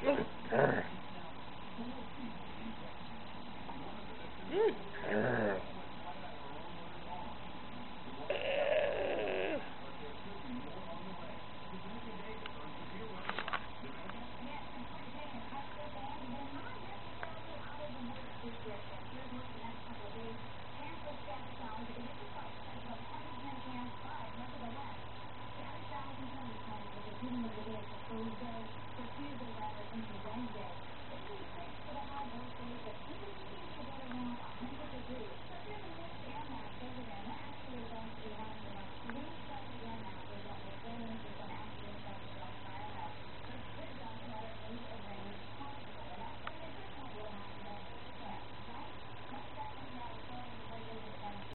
Grr. Okay.